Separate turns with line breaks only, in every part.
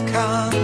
come.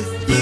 with.